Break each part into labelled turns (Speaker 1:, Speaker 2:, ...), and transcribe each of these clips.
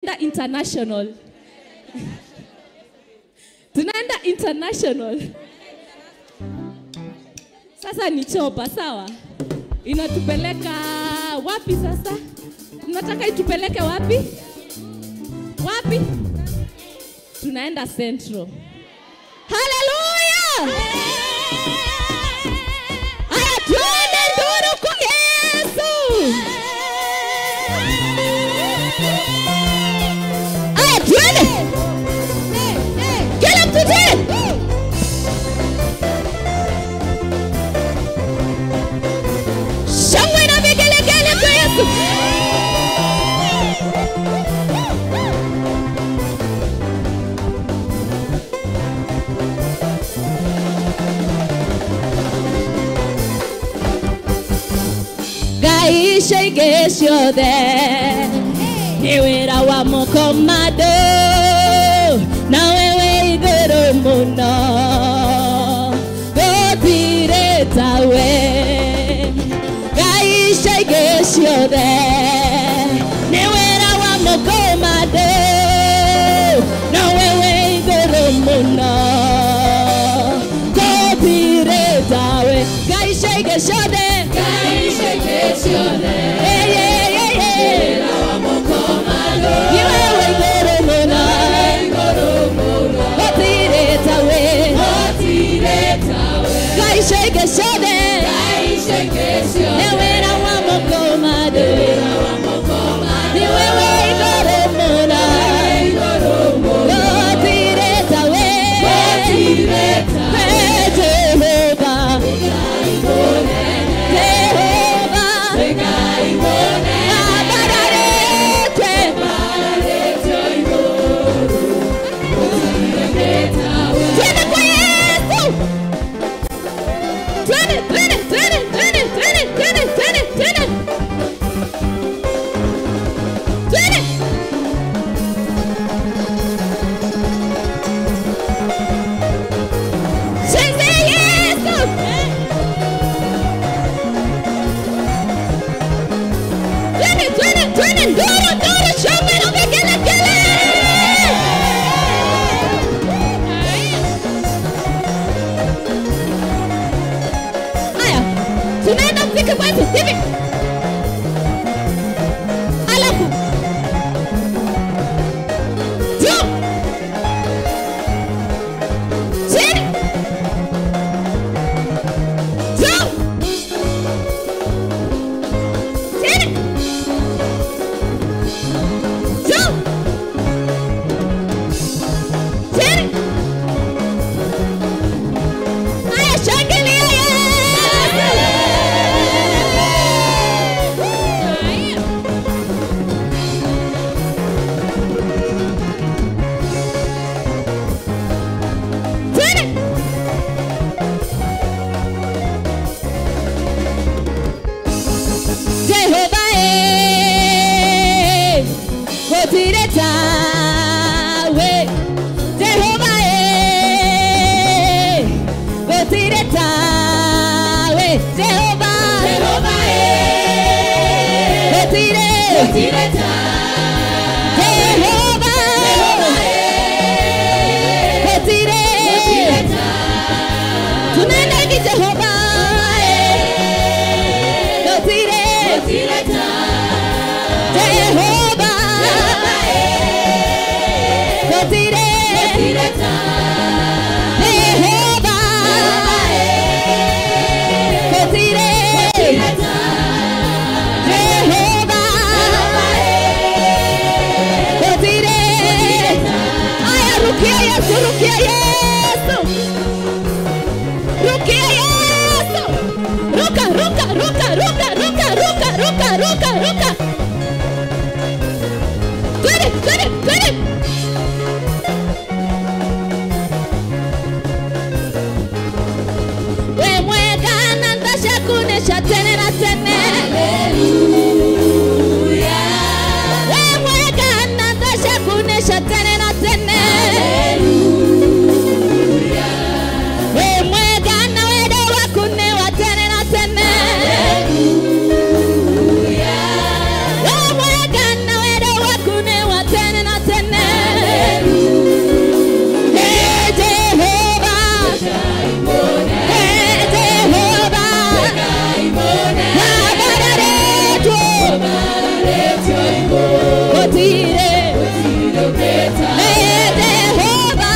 Speaker 1: tunaenda international. Tunaenda international. Sasa ni chopa sawa? Inatupeleka wapi sasa? Tunataka itupeleke wapi? Wapi? Tunaenda central. Haleluya aya tuende nduru kwa yesu Up, Johnny! Get up to ten! Gaisha Gesho there. ewe ra wa moko mado na wewe idoro mono bebire tawe gaisha igeshio de newe ra wa moko mado na wewe idoro mono bebire tawe gaisha igeshio de
Speaker 2: gaisha igeshio de
Speaker 1: Seven. Let it.
Speaker 2: Woo! Direita que
Speaker 1: é isso? O que é
Speaker 2: isso? Ruca, ruca, ruca,
Speaker 1: ruca, ruca, ruca, ruca,
Speaker 2: ruca, ruca.
Speaker 1: Corre, corre,
Speaker 2: corre. kwire
Speaker 1: Ee Jehova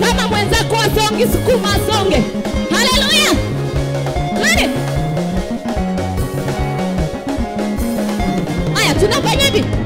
Speaker 1: Kama mwenzako
Speaker 2: asongi
Speaker 1: sukuma asonge. Haleluya. Twende. Sudah banyak nih.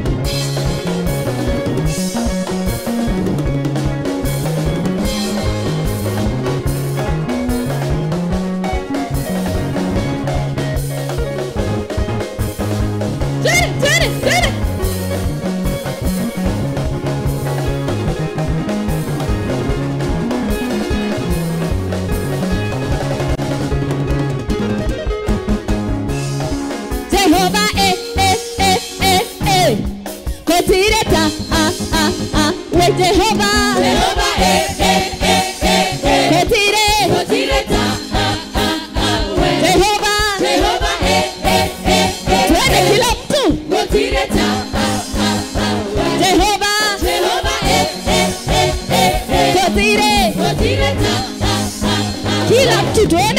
Speaker 1: Kotireta ah ah ah we Jehova
Speaker 2: Jehova, eh, eh, eh, eh, eh.
Speaker 1: Kotire
Speaker 2: Kotireta, ah, ah, ah, we.
Speaker 1: Jehova
Speaker 2: Jehova, eh, eh, eh, eh, eh.
Speaker 1: kila mtu
Speaker 2: Kotireta, ah, ah, ah, we.
Speaker 1: Jehova
Speaker 2: Jehova, eh, eh, eh, eh, eh.
Speaker 1: Kotire
Speaker 2: Kotireta, ah, ah, ah,
Speaker 1: kila mtu twende
Speaker 2: Jehova,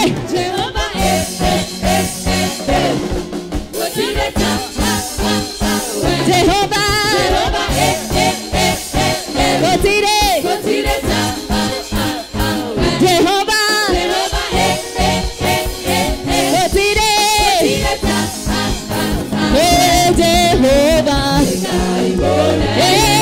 Speaker 1: bye Está en